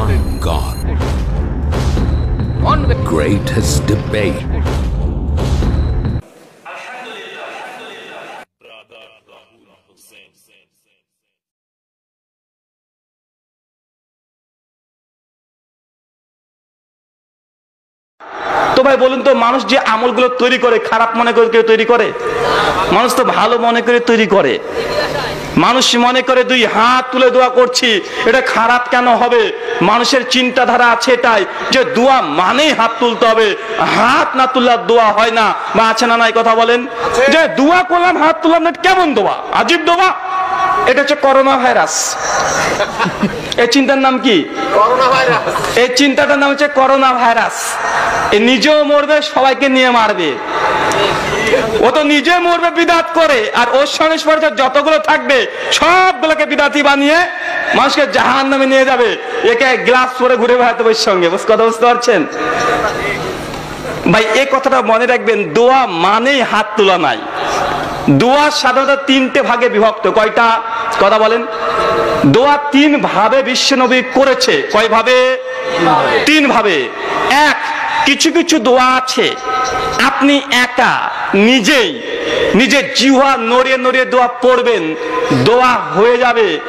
one God. Greatest debate. তো ভাই বলুন তো মানুষ যে আমলগুলো তৈরি করে খারাপ মনে করে কেউ তৈরি করে মানুষ তো ভালো মনে করে তৈরি করে মানুষ মনে করে দুই হাত তুলে দোয়া করছি এটা খারাপ কেন হবে? মানুষের চিন্তাধারা আছে এটাই যে দোয়া মানেই হাত তুলতে হবে। হাত না তুললে আর দোয়া হয় না। বা আছে না নাই কথা বলেন? যে দোয়া করলাম হাত তুললাম না কেমন দোয়া? আজীব দোয়া? এটা হচ্ছে করোনা ভাইরাস। এই চিন্তার নাম কি? এই চিন্তাটার নাম হচ্ছে করোনা ভাইরাস। এ নিজেও মরবে সবাইকে নিয়ে মারবে। ও তো নিজে মরবে, বিদাত করে। আর ওর সঙ্গে যতগুলো থাকবে, সবগুলোকে বিদাতি বানিয়ে মানুষকে জাহান নামে নিয়ে যাবে। একে গ্লাস পরে ঘুরে বেড়াতে ওর সঙ্গে। কথা বুঝতে পারছেন? ভাই এই কথাটা মনে রাখবেন, দোয়া মানেই হাত তোলা নাই। দোয়া সাধারণত তিনটে ভাগে বিভক্ত। কয়টা? কথা বলেন। দোয়া তিন ভাবে বিশ্বনবী করেছে। কয় ভাবে? তিন ভাবে। এক কিছু কিছু দোয়া আছে। আপনি একা, নিজেই, নিজের জিহা নড়িয়ে নড়িয়ে দোয়া পড়বেন। দোয়া হয়ে যাবে।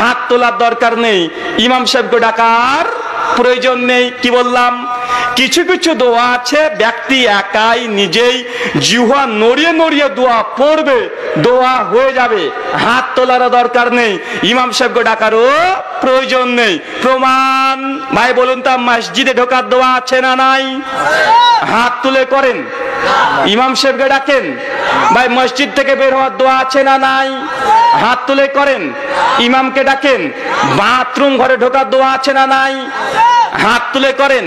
হাত তোলার দরকার নেই। ইমাম সাহেবকে ডাকার প্রয়োজন নেই। কি বললাম? কিছু কিছু দোয়া আছে, ব্যক্তি একাই নিজেই জিহ্বা নড়িয়ে নড়িয়ে দোয়া পড়বে, দোয়া হয়ে যাবে। হাত তোলার দরকার নেই, ইমাম সাহেবকে ডাকারও প্রয়োজন নেই। প্রমাণ, ভাই বলুন তা, মসজিদে ঢোকার দোয়া আছে না নাই? হাত তুলে করেন। ইমাম সাহেবকে ডাকেন। ভাই মসজিদ থেকে বের হওয়ার দোয়া আছে না নাই? হাত তুলে করেন। ইমামকে ডাকেন। বাথরুম ঘরে ঢোকার দোয়া আছে না নাই? হাত তুলে করেন।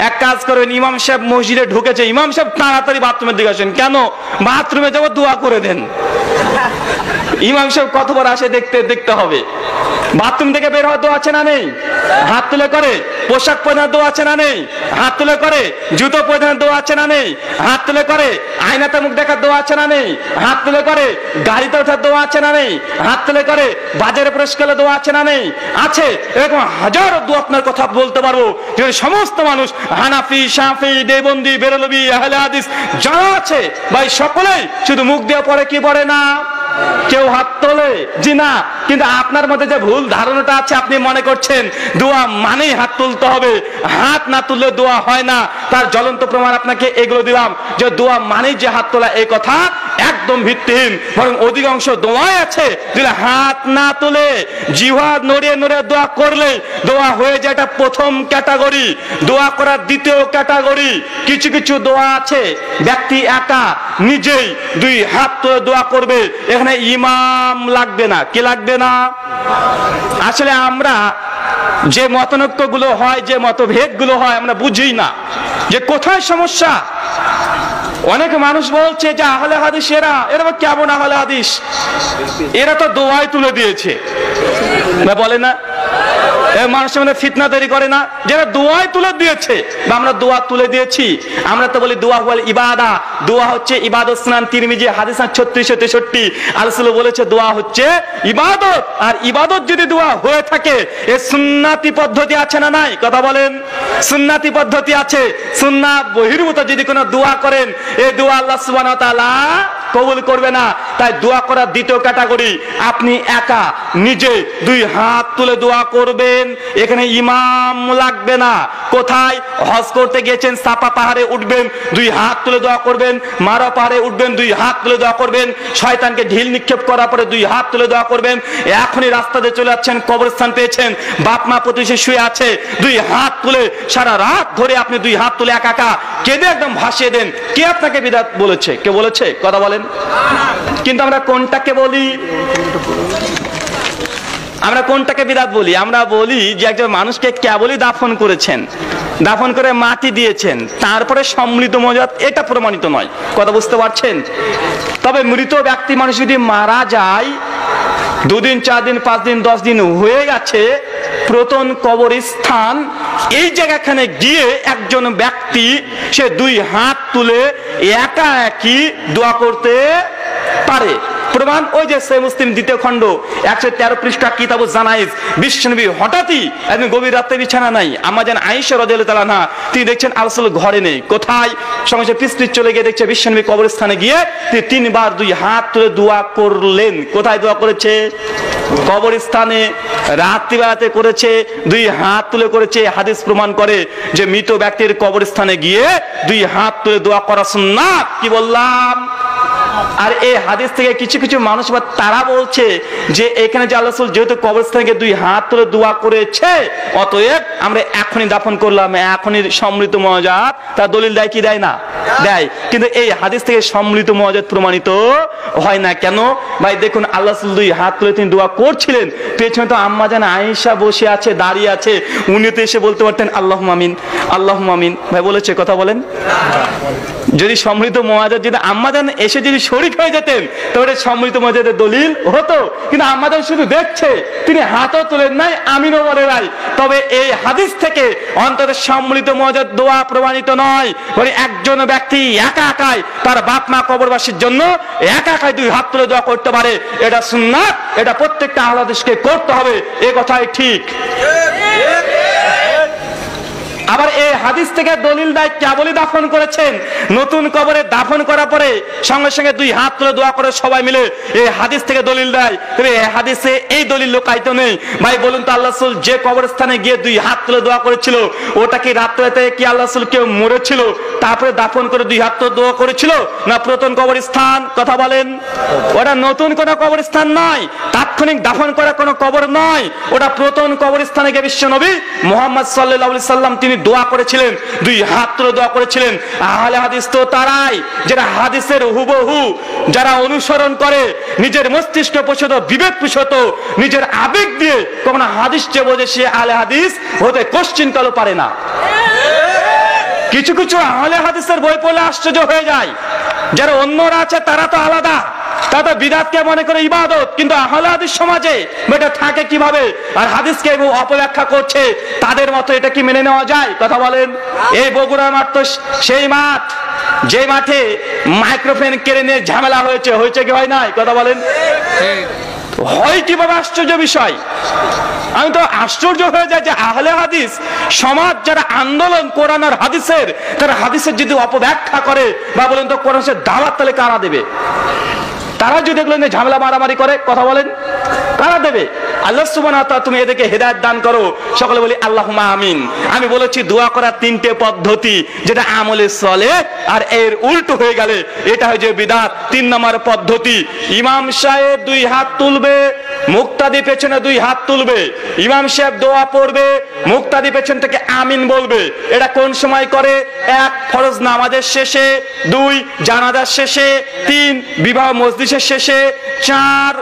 এক কাজ করেন, ইমাম সাহেব মসজিদে ঢুকেছে, ইমাম সাহেব তাড়াতাড়ি বাথরুমের দিকে আসেন। কেন? বাথরুমে যাব, দোয়া করে দেন। ইমাম সাহেব কতবার আসে দেখতে দেখতে হবে। বাথরুম থেকে বের হওয়ার দোয়া আছে না নেই? হাত তুলে করে। পোশাক পরিধানের দোয়া আছে না নেই? হাত তুলে করে। জুতো পরিধান দোয়া আছে না নেই? হাত তুলে করে। আয়নাতে মুখ দেখার দোয়া আছে না নেই? হাত তুলে করে। গাড়িতে ওঠার দোয়া আছে না নেই? হাত তুলে করে। বাজারে প্রবেশ করলে দোয়া আছে না নেই? আছে। এরকম হাজারো দোয়া আপনার কথা বলতে পারব। যে সমস্ত মানুষ হানাফি সাফি দেবন্দি, বেরলবি, আহলে হাদিস, যারা আছে, ভাই, সকলেই শুধু মুখ দিয়ে পড়ে কি পড়ে না? কেউ হাত তোলে? জি না। কিন্তু আপনার মধ্যে যে ভুল ধারণাটা আছে, আপনি মনে করছেন, দোয়া মানেই হাত তুলতে হবে। হাত না তুললে দোয়া হয় না। তার জ্বলন্ত প্রমাণ আপনাকে এগুলো দিলাম যে দোয়া মানেই যে হাত তোলা, এই কথা একদম ভিত্তিহীন, বরং অধিকাংশ দোয়াই আছে। দিলে হাত না তুলে জিহা নড়িয়ে নড়িয়ে দোয়া করলে দোয়া হয়ে যায় এটা প্রথম ক্যাটাগরি। দোয়া করার দ্বিতীয় ক্যাটাগরি। কিছু কিছু দোয়া আছে, ব্যক্তি একা, নিজেই দুই হাত তুলে দোয়া করবে। এখানে ইমাম লাগবে না, কি লাগবে না? আসলে আমরা যে মতনৈক্যগুলো হয়, যে মতভেদগুলো হয়, আমরা বুঝি না যে কোথায় সমস্যা। অনেক মানুষ বলছে যে আহলে হাদিস এরা এরা কেমন আহলে হাদিস? এরা তো দোয়াই তুলে দিয়েছে। না বলে না? মানুষের মধ্যে ফিতনা তৈরি করে না? যারা দোয়াই তুলে দিয়েছে। বা আমরা দোয়া তুলে দিয়েছি। আমরা তো বলি দোয়া বলে ইবাদা। দোয়া হচ্ছে স্নান তিরমিজি ছত্রিশ তেষট্টি। আলসুল বলেছে দোয়া হচ্ছে ইবাদত। আর ইবাদত যদি দোয়া হয়ে থাকে, এ সুন্নাতি পদ্ধতি আছে না নাই? কথা বলেন। সুন্নাতি পদ্ধতি আছে। সুন্না বহির্ভূত যদি কোনো দোয়া করেন এই দোয়া আল্লাহ সুবহানাহু ওয়া তাআলা কবুল করবে না। তাই দোয়া করার দ্বিতীয় ক্যাটাগরি, আপনি একা, নিজে দুই হাত তুলে দোয়া করবেন। এখানে ইমাম লাগবে না। কোথায়? হজ করতে গিয়েছেন, সাপা পাহাড়ে উঠবেন, দুই হাত তুলে দোয়া করবেন, মারা পাহাড়ে উঠবেন, দুই হাত তুলে দোয়া করবেন, শয়তানকে ঢিল নিক্ষেপ করার পরে দুই হাত তুলে দোয়া করবেন। এখনই রাস্তাতে চলে যাচ্ছেন, কবরস্থান পেয়েছেন, বাপ মা প্রতিবেশী শুয়ে আছে, দুই হাত তুলে সারা রাত ধরে আপনি দুই হাত তুলে একা একা কেঁদে একদম ভাসিয়ে দেন। কে আপনাকে বিদাত বলেছে? কে বলেছে? কথা বলেন। কিন্তু আমরা কোনটাকে বলি? আমরা কোনটাকে বিদাত বলি? আমরা বলি যে একজন মানুষকে কেবলই দাফন করেছেন, দাফন করে মাটি দিয়েছেন, তারপরে সম্মিলিত মজাত এটা প্রমাণিত নয়। কথা বুঝতে পারছেন? তবে মৃত ব্যক্তি মানুষ যদি মারা যায়, দুদিন চার দিন পাঁচ দিন দশ দিন হয়ে গেছে প্রতন কবরস্থান। এই জায়গাখানে গিয়ে একজন ব্যক্তি, সে দুই হাত তুলে একা একই দোয়া করতে পারে। প্রমাণ, ওই যে সে মুসলিম দ্বিতীয় খণ্ড, একশো তেরো পৃষ্ঠা কিতাবু জানাইজ, বিশ্বনবী হঠাৎই একদিন গভীর রাত্রে বিছানা নাই। আমাজান আইসা রদিয়াল তালা না তিনি দেখছেন আলসুল ঘরে নেই। কোথায়? সঙ্গে পিস্তির চলে গিয়ে দেখছে বিশ্বনবী কবরস্থানে গিয়ে তিনি তিনবার দুই হাত তুলে দোয়া করলেন। কোথায় দোয়া করেছে? কবরস্থানে। রাত্রিবেলাতে করেছে, দুই হাত তুলে করেছে, হাদিস প্রমাণ করে যে মৃত ব্যক্তির কবরস্থানে গিয়ে দুই হাত তুলে দোয়া করা না কি বললাম? আর এই হাদিস থেকে কিছু কিছু মানুষ বা তারা বলছে যে এখানে যে আল্লাহ যেহেতু কবরস্থানে গিয়ে দুই হাত তুলে দোয়া করেছে, অতএব আমরা এখনই দাফন করলাম, এখনই সমৃদ্ধ মজাত তার দলিল দেয় কি দেয় না? দেয়। কিন্তু এই হাদিস থেকে সমৃদ্ধ মজাত প্রমাণিত হয় না। কেন? ভাই, দেখুন, আল্লাহ দুই হাত তুলে তিনি দোয়া করছিলেন। পেছনে তো আম্মা জান আয়েশা বসে আছে, দাঁড়িয়ে আছে। উনি তো এসে বলতে পারতেন আল্লাহ মামিন আল্লাহ মামিন ভাই, বলেছে, কথা বলেন? যদি সমৃদ্ধ মহাজাদ যদি আম্মাদান এসে যদি শরিক হয়ে যেতেন। তাহলে সমৃদ্ধ মহাজাদের দলিল হতো। কিন্তু আমাদের শুধু দেখছে, তিনি হাতও তোলেন নাই, আমিনও বলে নাই। তবে এই হাদিস থেকে অন্তত সমৃদ্ধ মজার দোয়া প্রমাণিত নয়। বলে একজন ব্যক্তি একা একাই তার বাপ মা কবরবাসীর জন্য একা একাই দুই হাত তুলে দোয়া করতে পারে। এটা সুন্নাত, এটা প্রত্যেকটা আহ্লাদেশকে করতে হবে। এ কথাই ঠিক। আবার এই হাদিস থেকে দলিল দেয়, কেবলই দাফন করেছেন। নতুন কবরে দাফন করার পরে সঙ্গে সঙ্গে দুই হাত তুলে দোয়া করে সবাই মিলে এই হাদিস থেকে দলিল দেয়। তবে এই হাদিসে এই দলিল লোকায়িত নেই। ভাই, বলুন তো, আল্লাহ রাসূল যে কবরস্থানে গিয়ে দুই হাত তুলে দোয়া করেছিল, ওটা কি রাত্রেতে কি আল্লাহ রাসূল কেউ মরেছিল, তারপরে দাফন করে দুই হাত তুলে দোয়া করেছিল, না প্রথম কবরস্থান? কথা বলেন। ওটা নতুন কোনো কবরস্থান নয়, তাৎক্ষণিক দাফন করা কোনো কবর নয়। ওটা প্রথম কবরস্থানে গিয়ে বিশ্ব নবী মোহাম্মদ সাল্লাহ সাল্লাম, তিনি দোয়া করেছিলেন, দুই হাত তুলে দোয়া করেছিলেন। আহলে হাদিস তো তারাই, যারা হাদিসের হুবহু, যারা অনুসরণ করে, নিজের মস্তিষ্ক প্রসত বিবেক প্রসত নিজের আবেগ দিয়ে কখনো হাদিস যে বোঝে সে আহলে হাদিস, হতে কোশ্চিন কালো পারে না। কিছু কিছু আহলে হাদিসের বই পড়লে আশ্চর্য হয়ে যায়। যারা অন্যরা আছে, তারা তো আলাদা। তারা বিদাতকে মনে করে ইবাদত, কিন্তু আহলে হাদিস সমাজে এটা থাকে কীভাবে? আর হাদিসকে অপব্যাখ্যা করছে, তাদের মতো এটা কি মেনে নেওয়া যায়? কথা বলেন। এই বগুড়া মাঠ তো সেই মাঠ, যে মাঠে মাইক্রোফোন কেড়ে নিয়ে ঝামেলা হয়েছে হয়েছে কি হয় নাই? কথা বলেন। হয় কীভাবে আশ্চর্য বিষয়? আমি তো আশ্চর্য হয়ে যায় যে আহলে হাদিস, সমাজ যারা আন্দোলন কোরআন আর হাদিসের, তারা হাদিসের যদি অপব্যাখ্যা করে, বা বলেন তো কোরআনের দাওয়াত তাহলে কারা দেবে? তারা যদি এগুলো নিয়ে ঝামেলা মারামারি করে, কথা বলেন। কারা দেবে? আল্লাহ সুবানা তুমি এদেরকে হেদায়ত দান করো। সকলে বলি আল্লাহ আমিন। আমি বলেছি, দোয়া করার তিনটে পদ্ধতি, যেটা আমলে চলে আর এর উল্টো হয়ে গেলে, এটা হয়েছে বিদাত। তিন নম্বর পদ্ধতি, ইমাম সাহেব দুই হাত তুলবে মুক্তাদি পেছনে দুই হাত তুলবে। ইমাম সাহেব দোয়া পড়বে, মুক্তাদি পেছন থেকে আমিন বলবে। এটা কোন সময় করে? এক, ফরজ নামাজের শেষে, দুই, জানাজার শেষে, তিন, বিবাহ মসজিদের শেষে, চার,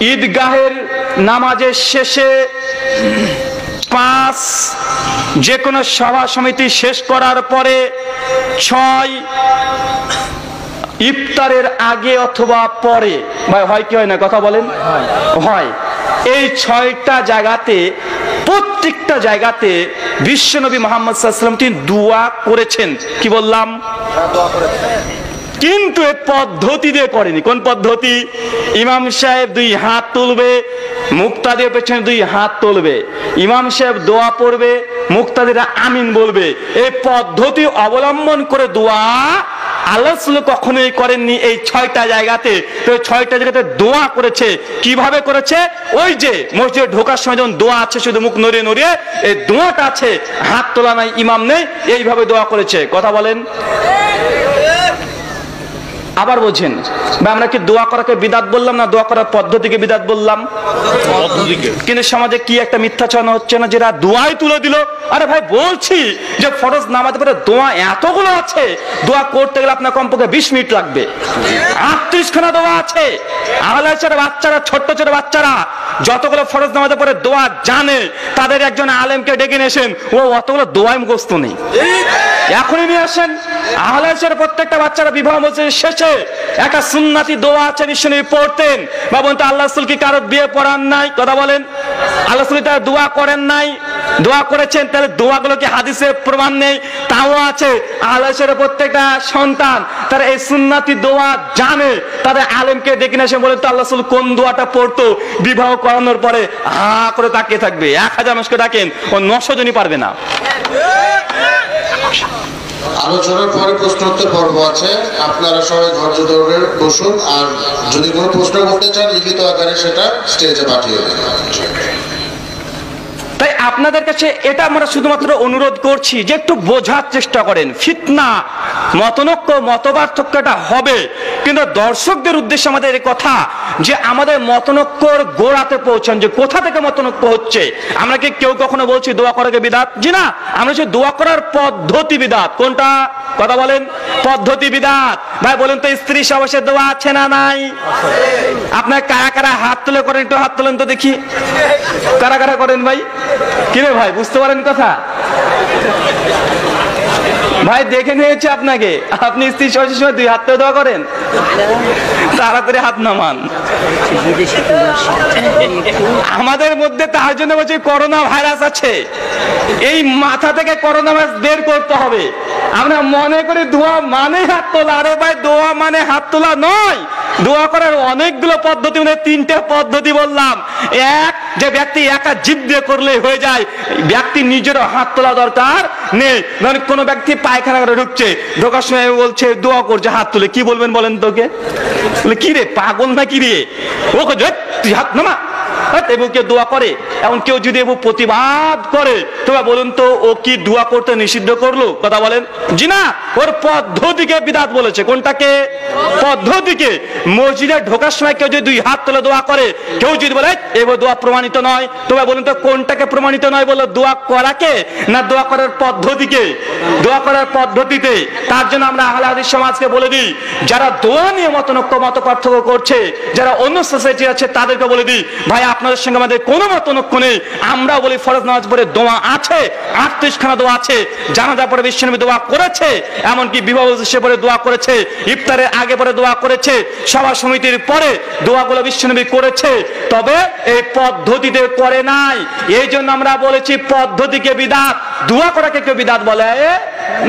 ঈদগাহের নামাজের শেষে, পাঁচ যে কোনো সভা সমিতি শেষ করার পরে ছয় ইফতারের আগে অথবা পরে। ভাই হয় কি হয় না? কথা বলেন। হয় এই ছয়টা জায়গাতে প্রত্যেকটা জায়গাতে বিশ্বনবী মোহাম্মদ সাল্লাম তিনি দোয়া করেছেন। কি বললাম? কিন্তু এ পদ্ধতি দিয়ে করেনি। কোন পদ্ধতি? ইমাম সাহেব দুই হাত তুলবে মুক্তাদের পেছনে দুই হাত তুলবে। ইমাম সাহেব দোয়া পড়বে মুক্তাদিরা আমিন বলবে। এই পদ্ধতি অবলম্বন করে দোয়া আল্লাহ কখনোই করেননি এই ছয়টা জায়গাতে। তো এই ছয়টা জায়গাতে দোয়া করেছে। কীভাবে করেছে? ওই যে মসজিদে ঢোকার সময় যখন দোয়া আছে, শুধু মুখ নড়িয়ে নড়িয়ে, এই দোয়াটা আছে, হাত তোলা নাই, ইমাম নেই, এইভাবে দোয়া করেছে। কথা বলেন। আবার বোঝেন বা আমরা কি দোয়া করাকে বিদাত বললাম না দোয়া করার পদ্ধতিকে বিদাত বললাম? কিন্তু সমাজে কি একটা মিথ্যাচরণ হচ্ছে না যেটা দোয়াই তুলে দিল? আরে ভাই বলছি যে ফরজ নামাজের পরে দোয়া এতগুলো আছে দোয়া করতে গেলে আপনার কমপক্ষে বিশ মিনিট লাগবে। আটত্রিশ খানা দোয়া আছে। আহলে বাচ্চারা ছোট্ট ছোট বাচ্চারা যতগুলো ফরজ নামাজের পরে দোয়া জানে তাদের একজন আলেমকে ডেকে নিয়েছেন ও অতগুলো দোয়াই মুখস্থ নেই। এখনই নিয়ে আসেন। আহলে প্রত্যেকটা বাচ্চারা বিবাহ মসজিদের শেষে একটা সুন্নাতি দোয়া আছে বিশ্বনবী পড়তেন। বা বলতে আল্লাহ কি কারও বিয়ে পড়ান নাই? কথা বলেন। আল্লাহ তার দোয়া করেন নাই? দোয়া করেছেন, তাহলে দোয়াগুলো কি হাদিসে প্রমাণ নেই? তাও আছে। আলেসের প্রত্যেকটা সন্তান, তারা এই সুন্নাতি দোয়া জানে। তাদের আলেমকে ডেকে না এসে বলে তো আল্লাহ কোন দোয়াটা পড়তো? বিবাহ করানোর পরে হা করে তাকিয়ে থাকবে। এক হাজার মানুষকে ডাকেন, ও নশো জনই পারবে না। আলোচনার পরে প্রশ্নোত্তর পর্ব আছে। আপনারা সবাই ধৈর্য ধরে বসুন। আর যদি কোনো প্রশ্ন করতে চান, লিখিত আকারে সেটা স্টেজে পাঠিয়ে দিন তাই আপনাদের কাছে এটা আমরা শুধুমাত্র অনুরোধ করছি যে একটু বোঝার চেষ্টা করেন। ফিতনা, মতনৈক্য, মতপার্থক্যটা হবে। কিন্তু দর্শকদের উদ্দেশ্যে আমাদের এই কথা যে আমাদের মতনৈক্যর গোড়াতে পৌঁছান, যে কোথা থেকে মতনৈক্য হচ্ছে। আমরা কি কেউ কখনো বলছি, দোয়া করাকে বিদাত? জি না, আমরা হচ্ছে দোয়া করার পদ্ধতি বিদাত। কোনটা? কথা বলেন। পদ্ধতি বিদাত। ভাই, বলেন তো, স্ত্রী সবাসের দোয়া আছে না নাই? আপনার কারা কারা হাত তুলে করেন, একটু হাত তুলেন তো দেখি। কারা কারা করেন ভাই? কিরে ভাই বুঝতে পারেন কথা? ভাই, দেখে নিয়েছে আপনাকে। আপনি স্ত্রী সহজের সময় দুই হাত দোয়া করেন। তাড়াতাড়ি হাত নামান। আমাদের মধ্যে তার জন্য বলছে, করোনা ভাইরাস আছে। এই মাথা থেকে করোনা ভাইরাস বের করতে হবে। আমরা মনে করি দোয়া মানে হাত তোলা। আরে ভাই, দোয়া মানে হাত তোলা নয়। দোয়া করার অনেকগুলো পদ্ধতি মানে তিনটে পদ্ধতি বললাম। এক, যে ব্যক্তি একা জিভ দিয়ে করলে হয়ে যায়। ব্যক্তি নিজেরও হাত তোলা দরকার। নেই মানে কোনো ব্যক্তি পায়খানা করে ঢুকছে। ঢোকার সময় বলছে দোয়া করছে হাত তুলে। কি বলবেন বলেন তোকে? কি রে পাগল না কি রে ধুর, তুই হাত নামা। এবং দোয়া করে, এমন কেউ যদি প্রতিবাদ করে তোমরা বলুন তো, ও কি দোয়া করতে নিষিদ্ধ করল? কথা বলেন। জি না ওর পদ্ধতিকে বিদাত বলেছে। কোনটাকে? পদ্ধতিকে। মসজিদে ঢোকার সময় কেউ যদি দুই হাত দোয়া করে, কেউ যদি বলে দোয়া প্রমাণিত নয়। তোমরা বলুন তো, কোনটাকে প্রমাণিত নয় বলো? দোয়া করাকে না দোয়া করার পদ্ধতিকে? দোয়া করার পদ্ধতিতে। তার জন্য আমরা আহলে সমাজকে বলে দিই, যারা দোয়া নিয়ে মতনৈক্য মত পার্থক্য করছে, যারা অন্য সোসাইটি আছে, তাদেরকে বলে দিই, ভাই আপনাদের সঙ্গে আমাদের কোনো মতনৈক্য নেই। আমরা বলি ফরজ নামাজ পড়ে দোয়া আছে আটত্রিশ খানা দোয়া আছে, জানাজা পরে বিশ্বনবী দোয়া করেছে, এমনকি বিবাহ শেষে পরে দোয়া করেছে, ইফতারের আগে পরে দোয়া করেছে, সভা সমিতির পরে দোয়াগুলো বিশ্বনবী করেছে, তবে এই পদ্ধতিতে করে নাই। এই জন্য আমরা বলেছি পদ্ধতিকে বিদাত। দোয়া করাকে কেউ বিদাত বলে?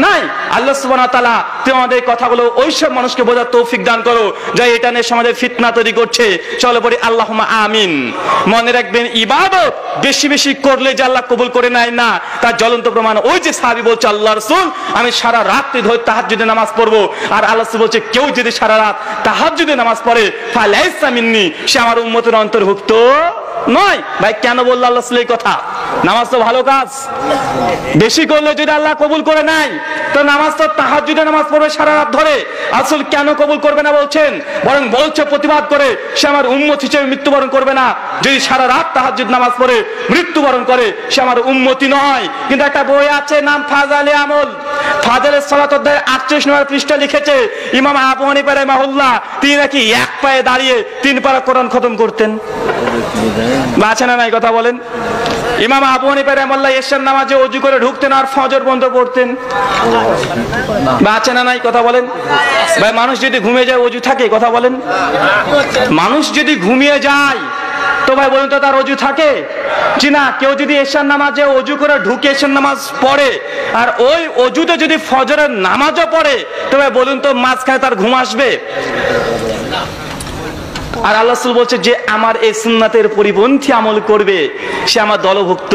নাই। আল্লাহ সুবহানাহু ওয়া তাআলা তুমি আমাদের কথাগুলো ওইসব মানুষকে বোঝার তৌফিক দান করো। যা এটা নিয়ে সমাজে ফিতনা তৈরি করছে। চলো পড়ি আল্লাহুম্মা আমিন। মনে রাখবেন, ইবাদত বেশি বেশি করলে যে আল্লাহ কবুল করে নেয় না, তার জ্বলন্ত প্রমাণ ওই যে সাহাবি বলছে আল্লাহ রসুল, আমি সারা রাত্রি ধরে তাহার যদি নামাজ পড়ব। আর আল্লাহ বলছে, কেউ যদি সারা রাত তাহার যদি নামাজ পড়ে, ফালাইসা সে আমার উন্মতের অন্তর্ভুক্ত নয়। ভাই, কেন বলল আল্লাহ এই কথা? নামাজ তো ভালো কাজ। বেশি করলে যদি আল্লাহ কবুল করে নাই তো নামাজ তো তাহাজ্জুদে নামাজ পড়বে সারা রাত ধরে। আসল কেন কবুল করবে না বলছেন? বরং বলছে প্রতিবাদ করে, সে আমার উম্মত হিসেবে মৃত্যুবরণ করবে না। যদি সারা রাত তাহাজ্জুদ নামাজ পড়ে, মৃত্যুবরণ করে, সে আমার উন্মতি নয়। কিন্তু একটা বই আছে, নাম ফাজালে আমল। ফাজালের সালাত অধ্যায় আটত্রিশ নম্বর পৃষ্ঠা লিখেছে, ইমাম আবু হানিফা রাহিমাহুল্লাহ, তিনি নাকি এক পায়ে দাঁড়িয়ে তিন পারা কোরআন খতম করতেন। বা আছে না নাই কথা বলেন? ইমাম আবু হানিফা রাহিমাহুল্লাহ এশার নামাজে অজু করে ঢুকতেন আর ফজর বন্ধ পড়তেন বা আছে না নাই কথা বলেন? ভাই, মানুষ যদি ঘুমিয়ে যায়, অজু থাকে, কথা বলেন। মানুষ যদি ঘুমিয়ে যায়, তো ভাই বলুন তো তার অজু থাকে? জি না, কেউ যদি এশার নামাজে অজু করে ঢুকে এশার নামাজ পড়ে, আর ওই অজুতে যদি ফজরের নামাজও পড়ে, তো ভাই বলুন তো মাঝখানে তার ঘুম আসবে? আর আল্লাহ বলছে যে আমার এই সুন্নাতের পরিপন্থী আমল করবে, সে আমার দলভুক্ত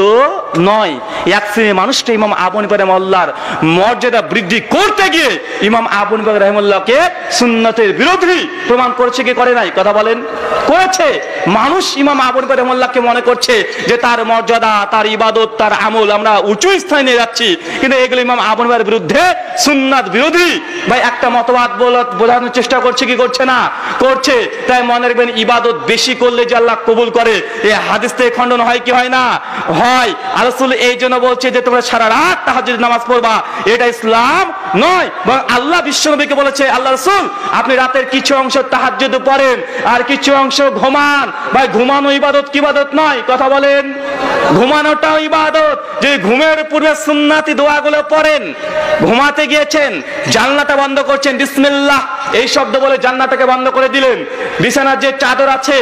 নয়। এক শ্রেণির মানুষটা ইমাম আবন ইব্রাহিম আল্লাহর মর্যাদা বৃদ্ধি করতে গিয়ে ইমাম আবন ইব্রাহিম রহমুল্লাহকে সুন্নাতের বিরোধী প্রমাণ করেছে কি করে নাই? কথা বলেন। করেছে। মানুষ ইমাম আবন ইব্রাহিম রহমুল্লাহকে মনে করছে যে তার মর্যাদা, তার ইবাদত, তার আমল আমরা উঁচু স্থানে নিয়ে যাচ্ছি। কিন্তু এগুলো ইমাম আবন ইব্রাহিমের বিরুদ্ধে সুন্নাত বিরোধী। ভাই, একটা মতবাদ বোঝানোর চেষ্টা করছে কি করছে না? করছে। তাই মনে রাখবেন ইবাদত বেশি করলে যে আল্লাহ কবুল করে। এই হাদিস থেকে খণ্ডন হয় কি হয় না? হয়। আলসুল এই জন্য বলছে যে, তোমরা সারা রাত তাহাজ্জুদ নামাজ পড়বা। এটা ইসলাম নয়। বরং আল্লাহ বিশ্বনবীকে বলেছে, আল্লাহ রসুল, আপনি রাতের কিছু অংশ তাহাজ্জুদ পড়েন। আর কিছু অংশ ঘুমান। ভাই, ঘুমানো ইবাদত কি ইবাদত নয়? কথা বলেন। ঘুমানোটাও ইবাদত। যে ঘুমের পূর্বে সুন্নাতি দোয়াগুলো পড়েন, ঘুমাতে গিয়েছেন, জানলাটা বন্ধ করছেন, বিসমিল্লাহ, এই শব্দ বলে জান্নাটাকে বন্ধ করে দিলেন। বিছানার যে চাদর আছে,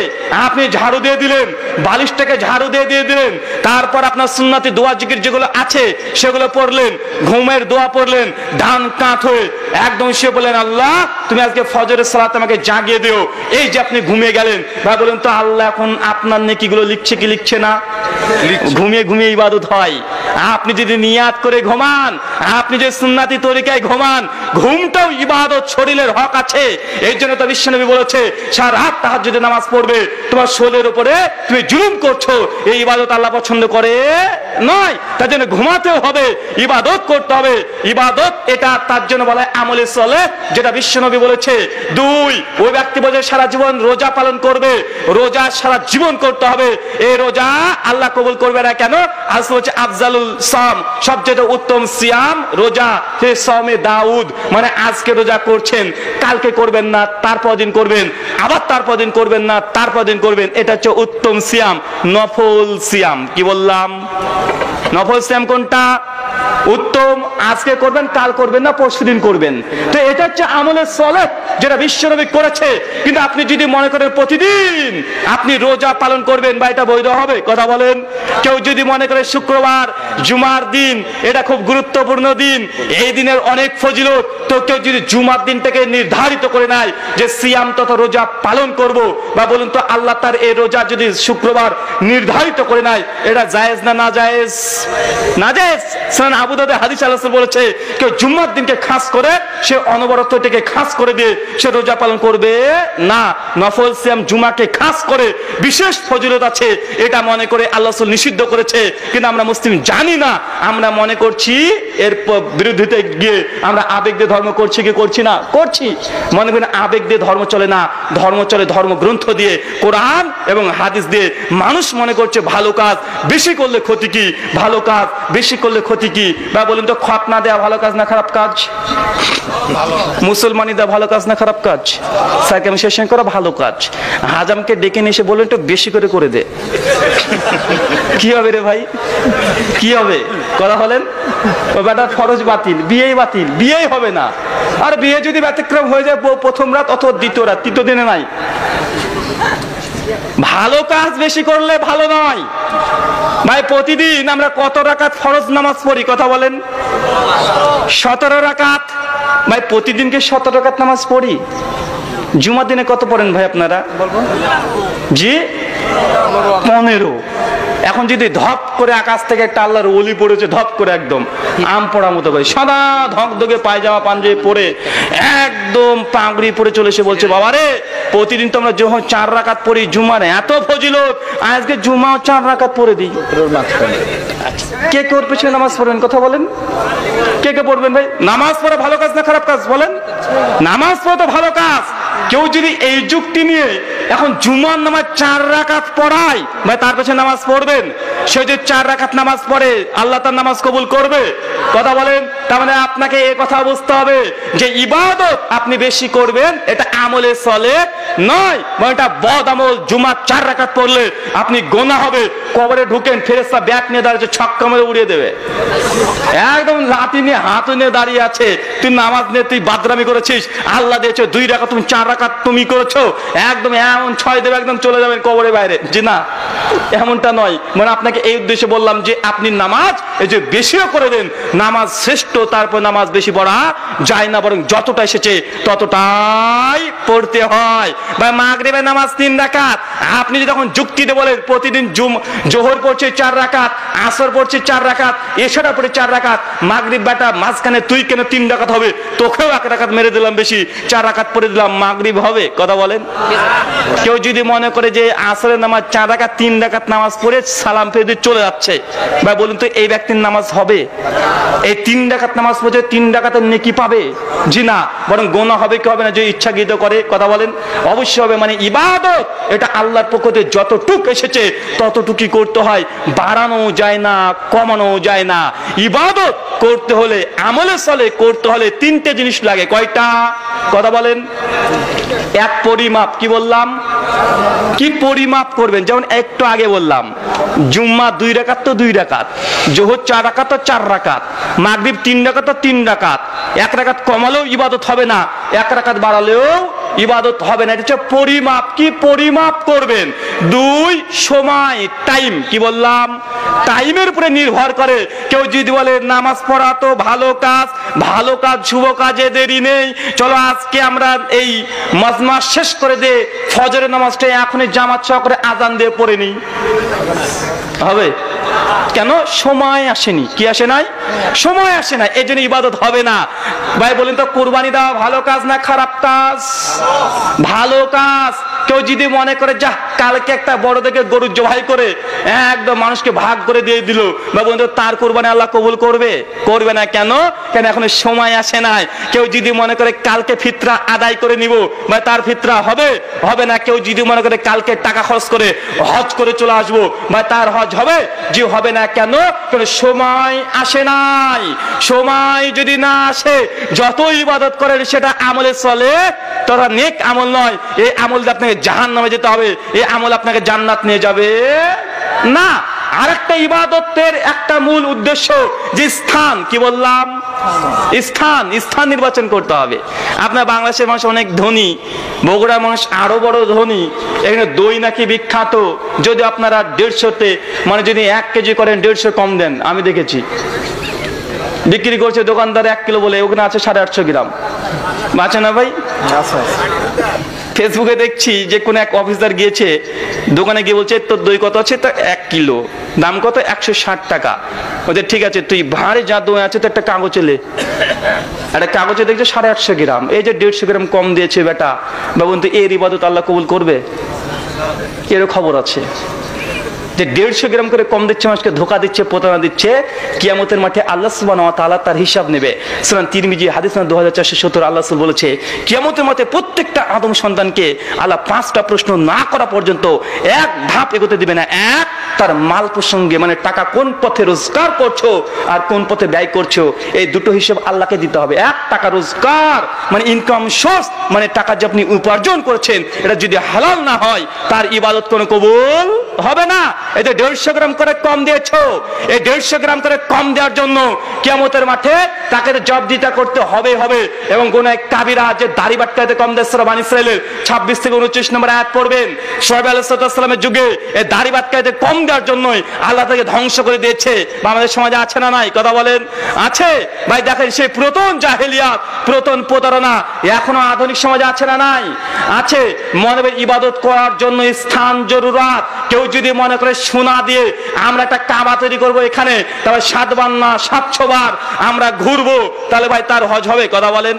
আপনি ঝাড়ু দিয়ে দিলেন, বালিশটাকে ঝাড়ু দিয়ে দিয়ে দিলেন, তারপর আপনার সুন্নাতি দোয়া জিকির যেগুলো আছে, সেগুলো পড়লেন, ঘুমের দোয়া পড়লেন, ডান কাঁধ হয়ে একদম সে বললেন, আল্লাহ, তুমি আজকে ফজরের সালাত আমাকে জাগিয়ে দিও। এই যে আপনি ঘুমিয়ে গেলেন। ভাই বলেন তো আল্লাহ এখন আপনার নেকিগুলো লিখছে কি লিখছে না? ঘুমিয়ে ঘুমিয়ে ইবাদত হয়। আপনি যদি নিয়াত করে ঘুমান, আপনি যে সুন্নাতি তরিকায় ঘুমান, ঘুমটাও ইবাদত শরীরের হক আছে। এই জন্য তো বিশ্বনবী বলেছে, সারা রাত তাহার যদি নামাজ পড়বে। তোমার শরীরের উপরে তুমি জুলুম করছ। এই ইবাদত আল্লাহ পছন্দ করে। নয় তার জন্য ঘুমাতেও হবে, ইবাদত করতে হবে। ইবাদত এটা তার জন্য বলা আমলে চলে যেটা বিশ্বনবী বলেছে। দুই, ওই ব্যক্তি বলে সারা জীবন রোজা পালন করবে, রোজা সারা জীবন করতে হবে। এই রোজা আল্লাহ কবুল করবে না কেন? আসলে হচ্ছে আফজালুল সাম, সবচেয়ে উত্তম সিয়াম, রোজা সে সমে দাউদ মানে আজকে রোজা করছেন, কালকে করবেন না তারপর দিন করবেন, আবার তারপর দিন করবেন না তারপর দিন করবেন, এটা হচ্ছে উত্তম সিয়াম, নফল সিয়াম, কি বললাম? নফল সিয়াম কোনটা উত্তম, আজকে করবেন, কাল করবেন না পরশু দিন করবেন। তো এটা হচ্ছে আমলের সলেট যেটা বিশ্বনবী করেছে। কিন্তু আপনি যদি মনে করেন প্রতিদিন আপনি রোজা পালন করবেন বা এটা বৈধ হবে, কথা বলেন। কেউ যদি মনে করে শুক্রবার, জুমার দিন, এটা খুব গুরুত্বপূর্ণ দিন, এই দিনের অনেক ফজিলত। তো কেউ যদি জুমার দিনটাকে নির্ধারিত করে নেয় যে সিয়াম তথা রোজা পালন করব, বা বলুন তো আল্লাহ তার এই রোজা যদি শুক্রবার নির্ধারিত করে নেয়, এটা জায়েজ না না জায়েজ না জায়েজ সুনান আবু দাউদে হাদিস আল্লাহ বলেছে, কেউ জুম্মার দিনকে খাস করে, সে অনবরত এটাকে খাস করে দিয়ে সে রোজা পালন করবে না। নফল সিয়াম জুমাকে খাস করে বিশেষ ফজিলত আছে, এটা মনে করে আল্লাহ নিষিদ্ধ করেছে। কিন্তু আমরা মুসলিম জানি না, আমরা মনে করছি এর বিরোধিতে গিয়ে আমরা আবেগ দিয়ে ধর্ম করছি কি করছি না? করছি। মনে করি আবেগ দিয়ে ধর্ম চলে না, ধর্ম চলে ধর্মগ্রন্থ দিয়ে। কোরআন এবং হাদিস দিয়ে মানুষ মনে করছে ভালো কাজ বেশি করলে ক্ষতি কি? ভালো কাজ বেশি করলে ক্ষতি কি? বা বলুন তো খতনা দেওয়া ভালো কাজ না খারাপ কাজ? মুসলমানি দেওয়া ভালো কাজ না খারাপ কাজ? সার্কামসেশন করা, ভালো কাজ। হাজামকে ডেকে নিয়ে এসে বললেন একটু বেশি করে করে দে। কি হবে রে ভাই? কি হবে? কথা বলেন। বেটার ফরজ বাতিল, বিয়েই বাতিল, বিয়েই হবে না। আর বিয়ে যদি ব্যতিক্রম হয়ে যায় প্রথম রাত অথবা দ্বিতীয় রাত, তৃতীয় দিনে নাই। ভালো কাজ বেশি করলে ভালো নয়। ভাই প্রতিদিন আমরা কত রাকাত ফরজ নামাজ পড়ি কথা বলেন? সতেরো রাকাত। ভাই প্রতিদিনকে সতেরো রাকাত নামাজ পড়ি? জুমার দিনে কত পড়েন ভাই আপনারা? জি? পনেরো। এখন যদি ধপ করে আকাশ থেকে একটা আল্লাহর ওলি পড়েছে ধপ করে একদম আম পড়া মতো করে সাদা ধক ধকে পায়জামা পাঞ্জাবি পরে একদম পাগড়ি পরে চলে এসে বলছে বাবা রে প্রতিদিন তো আমরা যখন চার রাকাত পড়ি জুমার এত ফজিলত আজকে জুমাও চার রাকাত পড়ে দিই। কে কে ওর পেছনে নামাজ পড়বেন কথা বলেন। কে কে পড়বেন ভাই? নামাজ পড়া ভালো কাজ না খারাপ কাজ বলেন। নামাজ পড়া তো ভালো কাজ। কেউ যদি এই যুক্তি নিয়ে এখন জুমার নামাজ চার রাকাত পড়ায় ভাই তার পেছনে নামাজ পড়বেন, সে যদি চার রাকাত নামাজ পড়ে, আল্লাহ তার নামাজ কবুল করবে। কথা বলেন তার মানে আপনাকে এ কথা বুঝতে হবে যে ইবাদত আপনি বেশি করবেন, এটা আমলে চলে নয় বা এটা বদ আমল, জুমার চার রাকাত পড়লে আপনি গোনা হবে। কবরে ঢুকেন ফেরেস্তা ব্যাট নিয়ে দাঁড়িয়েছে ছক্কা মেরে উড়িয়ে দেবে। একদম লাঠি নিয়ে, হাত নিয়ে দাঁড়িয়ে আছে, তুই নামাজ নিয়ে তুই বাদরামি করেছিস, আল্লাহ দিয়েছে দুই রাখা তুমি চার রাখা তুমি করেছ, একদম এমন ছয় দেবে, একদম চলে যাবেন কবরে বাইরে। জি না, এমনটা নয় মানে আপনাকে এই উদ্দেশ্যে বললাম যে আপনি নামাজ এই যে বেশিও করে দেন, নামাজ শ্রেষ্ঠ তারপর নামাজ বেশি পড়া যায় না, বরং যতটা এসেছে ততটাই পড়তে হয়। বা মাগরিবের নামাজ তিন রাকাত। আপনি যদি তখন যুক্তিতে বলেন, প্রতিদিন জুম, জোহর পড়ছে চার রাকাত, আসর পড়ছে চার রাকাত এছাড়া পড়ে চার রাকাত, মাগরিব বেটা মাঝখানে তুই কেন তিন রাকাত হবে? তোকেও এক রাকাত মেরে দিলাম বেশি, চার রাকাত পড়ে দিলাম, মাগরিব হবে? কথা বলেন। কেউ যদি মনে করে যে আসরের নামাজ চার রাকাত, তিন রাকাত নামাজ পড়ে সালাম ফেরে দিয়ে চলে যাচ্ছে বা বলুন তো এই ব্যক্তির নামাজ হবে? এই তিন ডাকাত নামাজ পড়ে তিন ডাকাতের নেকি পাবে? জি না, বরং গোনা হবে কি হবে না, যে ইচ্ছাকৃত করে, কথা বলেন। অবশ্যই হবে মানে ইবাদত, এটা আল্লাহর পক্ষ থেকে যতটুক এসেছে, ততটুকুই করতে হয়। বাড়ানো যায় না কমানো যায় না। ইবাদত করতে হলে, আমলে চলে করতে হলে তিনটে জিনিস লাগে। কয়টা? কথা বলেন। এক পরিমাপ, কি বললাম? কি পরিমাপ করবেন? যেমন একটু আগে বললাম, জুম্মা দুই রাকাত তো দুই রাকাত, জোহর চার রাকাত তো চার রাকাত, মাগরীব তিন রাকাত তো তিন রাকাত, এক রাকাত কমালেও ইবাদত হবে না, এক রাকাত বাড়ালেও ইবাদত হবে না, এটা পরিমাপ। কি পরিমাপ করবেন? দুই, সময় টাইম কি বললাম? টাইমের উপরে নির্ভর করে। কেউ যদি বলে, নামাজ পড়া তো ভালো কাজ ভালো কাজ, শুভ কাজে দেরি নেই। চলো আজকে আমরা এই মজমাস শেষ করে দে ফজরের নামাজটা এখনই জামাত সহ করে আজান দিয়ে পড়ে নিই। হবে? কেন? সময় আসেনি। কি আসে নাই? সময় আসে না এই জন্য ইবাদত হবে না। ভাই, বলেন তো, কোরবানি দেওয়া ভালো কাজ না খারাপ কাজ? ভালো কাজ। কেউ যদি মনে করে যা কালকে একটা বড় দেখে গরু জবাই করে, একদম মানুষকে ভাগ করে দিয়ে দিল। বা বন্ধু তার কোরবানি আল্লাহ কবুল করবে? করবে না। কেন? কেন এখন সময় আসে নাই। কেউ যদি মনে করে, কালকে ফিতরা আদায় করে নিব, বা তার ফিতরা হবে? হবে না। কেউ যদি মনে করে, কালকে টাকা খরচ করে হজ করে চলে আসব, বা তার হজ হবে? যে হবে না কেন? সময় আসে নাই। সময় যদি না আসে যত ইবাদত করেন, সেটা আমলে চলে তোরা নেক আমল নয়। এই আমল আপনাকে জাহান নামে যেতে হবে। এই আমল আপনাকে জান্নাত নিয়ে যাবে না। আরেকটা ইবাদতের একটা মূল উদ্দেশ্য যে স্থান, কি বললাম? স্থান স্থান নির্বাচন করতে হবে। আপনার বাংলাদেশের মানুষ অনেক ধনী, বগুড়ার মানুষ আরও বড় ধনী, এখানে দই নাকি বিখ্যাত, যদি আপনারা দেড়শোতে মানে যদি এক কেজি করেন, দেড়শো কম দেন, আমি দেখেছি। বিক্রি করছে দোকানদার এক কিলো বলে, ওখানে আছে সাড়ে আটশো গ্রাম। বাঁচে না ভাই? ফেসবুকে দেখছি যে কোন এক অফিসার গিয়েছে, দোকানে গিয়ে বলছে, তোর দই কত আছে? তা এক কিলো। দাম কত? একশো ষাট টাকা। ওদের ঠিক আছে, তুই ভাঁড়ে যা দই আছে, তো একটা কাগজে লে। একটা কাগজে দেখছ সাড়ে আটশো গ্রাম। এই যে দেড়শো গ্রাম কম দিয়েছে বেটা। বাবুন তো এর ইবাদত আল্লাহ কবুল করবে? এরও খবর আছে। যে দেড়শো গ্রাম করে কম দিচ্ছে, মানুষকে ধোকা দিচ্ছে, প্রতারণা দিচ্ছে, কিয়ামতের মাঠে আল্লাহ সুবাহ তাআলা তার হিসাব নেবে। সুনান তিরমিজি, হাদিস দু হাজার চারশো সত্তর, আল্লাহ বলেছে, কিয়ামতের মাঠে প্রত্যেকটা আদম সন্তানকে আল্লাহ পাঁচটা প্রশ্ন না করা পর্যন্ত এক ধাপ এগোতে দিবে না, এক তার মাল প্রসঙ্গে মানে টাকা কোন পথে রোজগার করছ আর কোন পথে ব্যয় করছ, এই দুটো হিসেব আল্লাহকে দিতে হবে। এক, টাকা রোজগার মানে ইনকাম সোর্স মানে টাকা যে আপনি উপার্জন করছেন, এটা যদি হালাল না হয়, তার ইবাদত কোনো কবুল হবে না। এই যে দেড়শো গ্রাম করে কম দিয়েছ, এই দেড়শো গ্রাম করে কম দেওয়ার জন্য কিয়ামতের মাঠে তাকে জব দিতে করতে হবে হবে। এবং কোন এক কাবিরা যে দাড়ি বাটকাতে কম দেশ বান ছাব্বিশ থেকে উনত্রিশ নম্বর আয়াত পড়বেন। সোহেব আলাইসালামের যুগে এই দাড়ি বাটকাতে কম দেওয়ার জন্যই আল্লাহ তাকে ধ্বংস করে দিয়েছে। আমাদের সমাজে আছে না নাই? কথা বলেন। আছে? ভাই দেখেন, সেই পুরাতন জাহেলিয়াত পুরাতন প্রতারণা এখনও আধুনিক সমাজে আছে না নাই? আছে। মনে ইবাদত করার জন্য স্থান, জরুরাত। কেউ যদি মনে করে সোনা দিয়ে আমরা একটা কাবা তৈরি করব এখানে। তবে সাতবার না সাতশো বার আমরা ঘুরবো। তাহলে ভাই তার হজ হবে? কথা বলেন।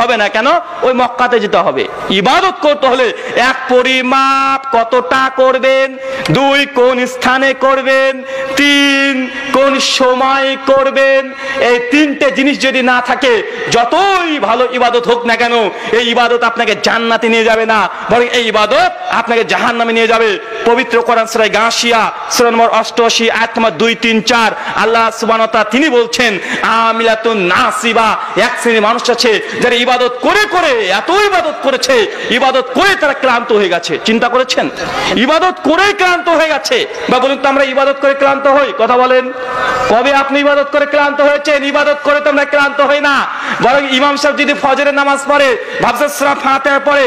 হবে না কেন? ওই মক্কাতে যেতে হবে। ইবাদত করতে হলে এক পরিমাপ কতটা করবেন? দুই কোন স্থানে করবেন? তিন কোন সময় করবেন? এই তিনটে জিনিস যদি না থাকে, যতই ভালো ইবাদত হোক না কেন, এই ইবাদত আপনাকে জান্নাতে নিয়ে যাবে না। বরং এই ইবাদত আপনাকে জাহান নামে নিয়ে যাবে। পবিত্র কোরআন সুরাই গাছিয়া সূরা নম্বর 88 আয়াত নম্বর 2 3 4 আল্লাহ তাআলা তিনি বলছেন, আমিলাতুন নাসিবা, এক শ্রেণির মানুষ আছে যারা ইবাদত করে করে এত ইবাদত করেছে, ইবাদত করে তারা ক্লান্ত হয়ে গেছে। চিন্তা করেছেন? ইবাদত করে ক্লান্ত হয়ে গেছে। বা বলুন তো আমরা ইবাদত করে ক্লান্ত হই, কথা বলেন। কবে আপনি ইবাদত করে ক্লান্ত হয়েছেন? ইবাদত করে তো আমরা ক্লান্ত হই না। বরং ইমাম সাহেব যদি নামাজ পড়ে ফাতিহা পড়ে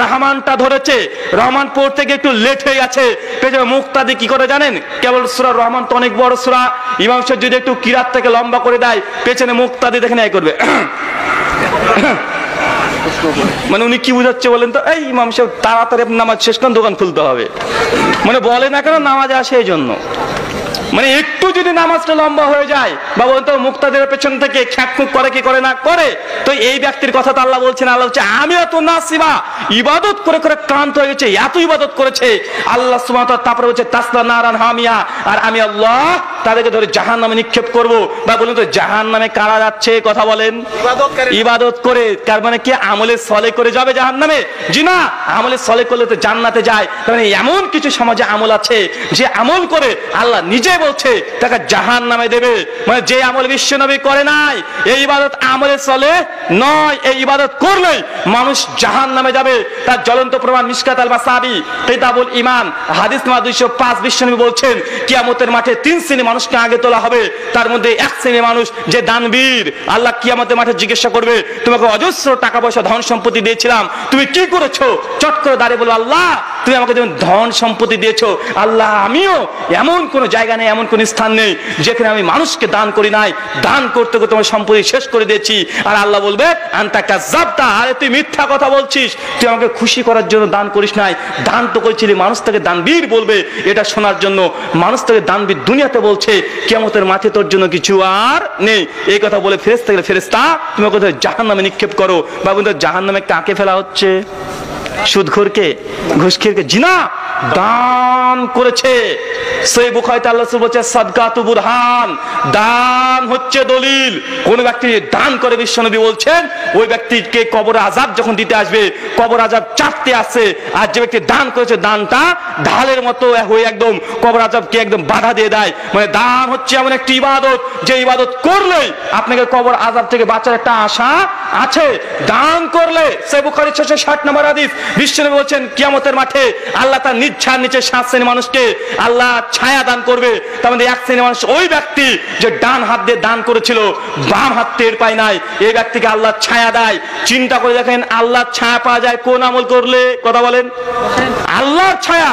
রহমানটা ধরেছে। রহমান পড়তে গিয়ে একটু লেট হয়ে গেছে। পেছনে দিয়ে কি করে জানেন? কেবল সুরা রহমান তো অনেক বড় সুরা। ইমাম সাহেব যদি একটু কিরাত থেকে লম্বা করে দেয়, পেছনে মুখ দিয়ে দেখে নেয় করবে। মানে উনি কি বুঝাচ্ছে বলেন তো? এই ইমাম সাহেব, তাড়াতাড়ি নামাজ শেষ করেন, দোকান খুলতে হবে। মানে বলে না কেন, নামাজ আসে এই জন্য। মানে একটু যদি নামাজটা লম্বা হয়ে যায় বা বলতো, মুক্তাদের পেছন থেকে খ্যাকমুক করে কি করে না করে? তো এই ব্যক্তির কথা তো আল্লাহ বলছেন, আল্লাহ হচ্ছে আমি এত নাসিবা, ইবাদত করে করে ক্লান্ত হয়ে গেছে, এত ইবাদত করেছে। আল্লাহ সুমাত তারপরে বলছে, তাসলা নারান হামিয়া। আর আমি আল্লাহ তাদেরকে ধরে জাহান নামে নিক্ষেপ করব। বা বলুন তো জাহান নামে কারা যাচ্ছে কথা বলেন। ইবাদত করে তার মানে কি আমলে সলে করে যাবে জাহান নামে? জি না আমলে সলে করলে তো জান্নাতে যায়। তার মানে এমন কিছু সমাজে আমল আছে যে আমল করে আল্লাহ নিজে বলছে তাকে জাহান নামে দেবে। মানে যে আমল বিশ্ব নবী করে নাই এই ইবাদত আমলে চলে নয় এই ইবাদত করলেই মানুষ জাহান নামে যাবে। তার জ্বলন্ত প্রমাণ মিসকাত আল বাসাবি কিতাবুল ইমান হাদিস নাম্বার দুইশো পাঁচ বিশ্বনবী বলছেন কিয়ামতের মাঠে তিন শ্রেণি মানুষকে আগে তোলা হবে, তার মধ্যে এক শ্রেণির মানুষ যে দানবীর, আল্লাহ কিয়ামতের মাঠে জিজ্ঞাসা করবে, তোমাকে অজস্র টাকা পয়সা ধন সম্পত্তি দিয়েছিলাম, তুমি কি করেছ? চট করে দাঁড়িয়ে বলো আল্লাহ তুমি আমাকে যেমন ধন সম্পত্তি দিয়েছ, আল্লাহ আমিও এমন কোন জায়গা নেই, এমন কোন স্থান নেই যেখানে আমি মানুষকে দান করি নাই। দান করতে করতে আমার সম্পত্তি শেষ করে দিয়েছি। আর আল্লাহ বলবে আরে তুই মিথ্যা কথা বলছিস। তুই আমাকে খুশি করার জন্য দান করিস নাই। দান তো করেছিলি, মানুষ থেকে দানবীর বলবে। এটা শোনার জন্য মানুষ থেকে দানবীর দুনিয়াতে বলছে কেমতের মাঠে তোর জন্য কিছু আর নেই। এই কথা বলে ফেরেস্তা গেলে ফেরেস্তা তুমি কোথায় জাহান নামে নিক্ষেপ করো। বা কিন্তু জাহান নামে কাকে ফেলা হচ্ছে। সুদখোরকে ঘুষখোরকে জিনা দান করেছে। সেই বুখাইতে আল্লাহ বলছে, সাদকাতু বুরহান। দান হচ্ছে দলিল। কোন ব্যক্তি দান করে বিশ্বনবী বলছেন, ওই ব্যক্তিকে কবর আজাব যখন দিতে আসবে, কবর আজাব চাপতে আসে, আর যে ব্যক্তি দান করেছে, দানটা ঢালের মতো হয়ে একদম কবর আজাবকে একদম বাধা দিয়ে দেয়। মানে দান হচ্ছে এমন একটি ইবাদত, যে ইবাদত করলেই আপনাকে কবর আজাব থেকে বাঁচার একটা আশা আছে। দান করলে সে বুখারি ছশো ষাট নম্বর হাদিস, বিশ্বনবী বলছেন, কিয়ামতের মাঠে আল্লাহ তার নিচ্ছার নিচে সাত শ্রেণি মানুষকে আল্লাহ ছায়া দান করবে। তার মধ্যে এক শ্রেণি মানুষ ওই ব্যক্তি যে ডান হাত দিয়ে দান করেছিল, বাম হাত টের পায় নাই। এই ব্যক্তিকে আল্লাহ ছায়া দেয়। চিন্তা করে দেখেন আল্লাহর ছায়া পাওয়া যায় কোন আমল করলে? কথা বলেন। আল্লাহর ছায়া।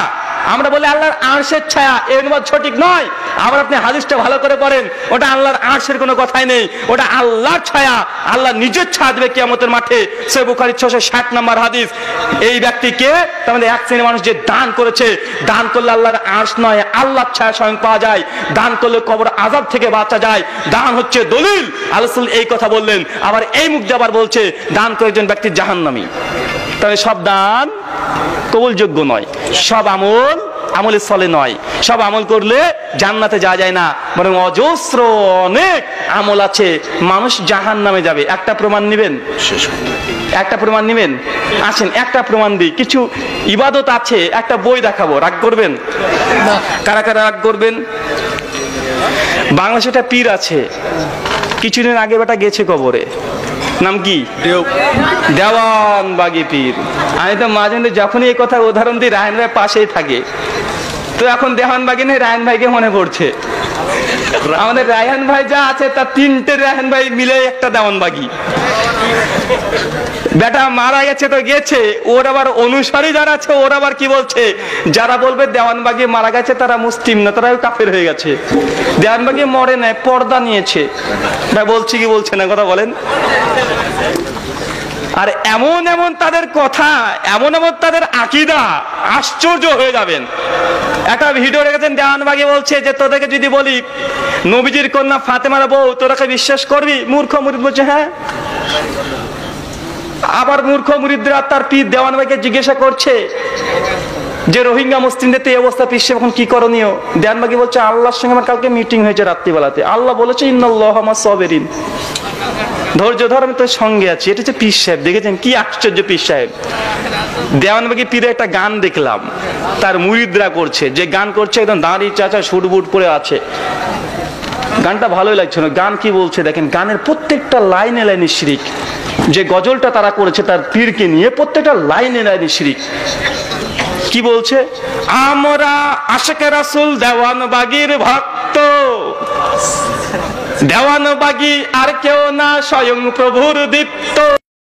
আমরা বলি আল্লাহর আর্শের ছায়া। এর মধ্যে সঠিক নয়। আবার আপনি হাদিসটা ভালো করে পড়েন, ওটা আল্লাহর আরশের কোনো কথাই নেই, ওটা আল্লাহর ছায়া, আল্লাহ নিজের ছায়া দেবে কিয়ামতের মাঠে। সে বুখারি ছশো ষাট নম্বর হাদিস, এই ব্যক্তিকে মধ্যে এক শ্রেণির মানুষ যে দান করেছে, দান করলে আল্লাহর আর্শ নয়, আল্লাহর ছায়া স্বয়ং পাওয়া যায়। দান করলে কবর আজাব থেকে বাঁচা যায়। দান হচ্ছে দলিল। আল্লাহ এই কথা বললেন। আবার এই মুখ আবার বলছে, দান করে একজন ব্যক্তির জাহান্নামী। তাহলে সব দান কবুলযোগ্য নয়। সব আমল আমলের স্থলে নয়। সব আমল করলে জান্নাতে যাওয়া যায় না। বরং অজস্র অনেক আমল আছে। মানুষ জাহান নামে যাবে। একটা প্রমাণ নেবেন? একটা প্রমাণ নেবেন? আসেন, একটা প্রমাণ দিই। কিছু ইবাদত আছে, একটা বই দেখাবো। রাগ করবেন? কারা কারা রাগ করবেন? বাংলাদেশে একটা পীর আছে। কিছুদিন আগে বেটা গেছে কবরে। নাম কি? দেওয়ান বাগি পীর। আমি তো মাঝে যখনই এই কথা উদাহরণ দিই রায়ন ভাই পাশেই থাকে। তো এখন দেওয়ান বাগি নেই রায়ন ভাইকে মনে পড়ছে। আমাদের রায়হান ভাই যা আছে তার তিনটে রায়ন ভাই মিলে একটা দেওয়ান বাগি। বেটা মারা গেছে তো গেছে, ওর আবার অনুসারী যারা আছে, ওর আবার কি বলছে? যারা বলবে দেওয়ানবাগি মারা গেছে, তারা মুসলিম না তারা কাফের হয়ে গেছে। দেওয়ানবাগি মরে নাই, পর্দা নিয়েছে। ভাই বলছি কি বলছে না, কথা বলেন। আর এমন এমন তাদের কথা, এমন এমন তাদের আকিদা, আশ্চর্য হয়ে যাবেন। একটা ভিডিও রেখেছেন, দেওয়ানবাগি বলছে যে, তোদেরকে যদি বলি, নবীজির কন্যা ফাতেমার বউ, তোরাকে বিশ্বাস করবি? মূর্খ মুরিদ বলছে হ্যাঁ। আবার মূর্খ মুরিদরা তার পীর দেওয়ান ভাইকে জিজ্ঞাসা করছে যে, রোহিঙ্গা মুসলিমদের এই অবস্থা পিসছে এখন কি করণীয়? দেওয়ানবাগি বলছে, আল্লাহর সঙ্গে আমার কালকে মিটিং হয়েছে রাত্রিবেলাতে। আল্লাহ বলেছে, ইন্নাল্লাহ আমার সবেরিন। ধৈর্য ধর, আমি তোর সঙ্গে আছি। এটা হচ্ছে পীর সাহেব। দেখেছেন কি আশ্চর্য পীর সাহেব? দেওয়ানবাগি পীরে একটা গান দেখলাম। তার মুরিদরা করছে। যে গান করছে একদম দাঁড়ি চাচা বুট পরে আছে। গানটা ভালোই লাগছে। না গান কি বলছে? দেখেন, গানের প্রত্যেকটা লাইনে লাইনে শিরিক। যে গজলটা তারা করেছে তার পীরকে নিয়ে প্রত্যেকটা লাইনে লাইনে শিরিক। কি বলছে? আমরা আশেকে রাসুল, দেওয়ান বাগির ভক্ত। দেওয়ান বাগি আর কেউ না, স্বয়ং প্রভুর দীপ্ত।